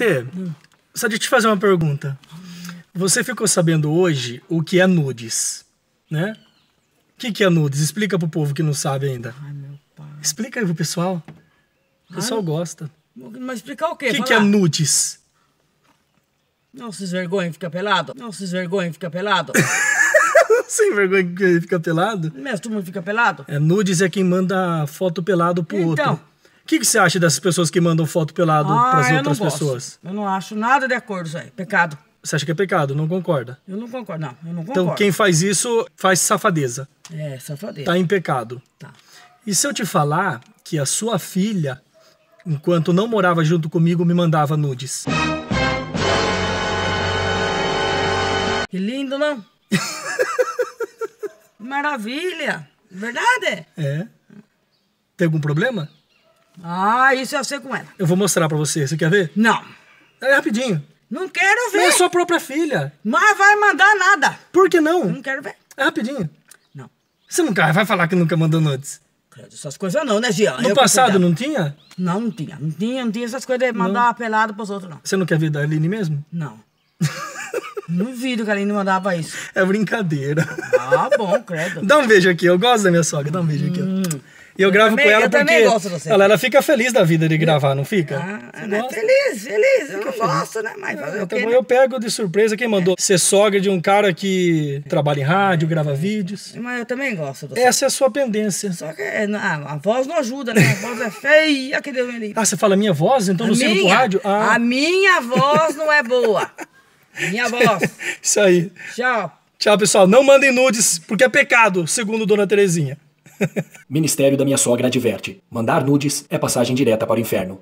Tê, só de te fazer uma pergunta. Você ficou sabendo hoje o que é nudes, né? O que, que é nudes? Explica pro povo que não sabe ainda. Ai, meu pai. Explica aí pro pessoal. O pessoal gosta. Mas explicar o quê? O que, que é nudes? Não se vergonha fica pelado? Não se vergonha fica pelado? Sem vergonha que fica pelado? Mesmo todo mundo fica pelado? É, nudes é quem manda foto pelado pro Então. outro. O que, que você acha dessas pessoas que mandam foto pelado Ah, pras eu outras não gosto. pessoas? Eu não acho nada de acordo isso aí. Pecado. Você acha que é pecado? Não concorda? Eu não concordo, não. Eu não concordo. Então quem faz isso faz safadeza. É, safadeza. Tá em pecado. Tá. E se eu te falar que a sua filha, enquanto não morava junto comigo, me mandava nudes? Que lindo, não? Maravilha. Verdade? É. Tem algum problema? Ah, isso eu sei com ela. Eu vou mostrar pra você. Você quer ver? Não. É rapidinho. Não quero Não ver. é sua própria filha. Mas vai mandar nada. Por que não? Não quero ver. É rapidinho. Não. Você nunca vai falar que nunca mandou nudes. Credo, Essas coisas não, né, Gia? No Eu passado não tinha? Não, não tinha. Não tinha, não tinha essas coisas de mandar pelado pros outros, não. Você não quer ver da Aline mesmo? Não. Não duvido que a Aline mandava isso. É brincadeira. Ah, bom, credo. Dá um beijo aqui, eu gosto da minha sogra. Dá um beijo aqui. ó. E eu, gravo também- com ela eu porque também gosto de você. ela, ela fica feliz da vida de gravar, não fica? Ah, né? gosta? Feliz, feliz. Eu não gosto, né? Mas fazer Eu, o quê, também- né? eu pego de surpresa quem mandou ser sogra de um cara que trabalha em rádio, grava vídeos. Mas eu também gosto. Essa é a sua pendência. Só que é, ah, a voz não ajuda, né? A voz é feia, que Deus me livre. Ah, você fala minha voz? Então A não pro minha, rádio? Ah, a minha voz não é boa. Minha voz. isso aí. Tchau. Tchau, pessoal. Não mandem nudes, porque é pecado, segundo Dona Terezinha. Ministério da Minha Sogra adverte: mandar nudes é passagem direta para o inferno.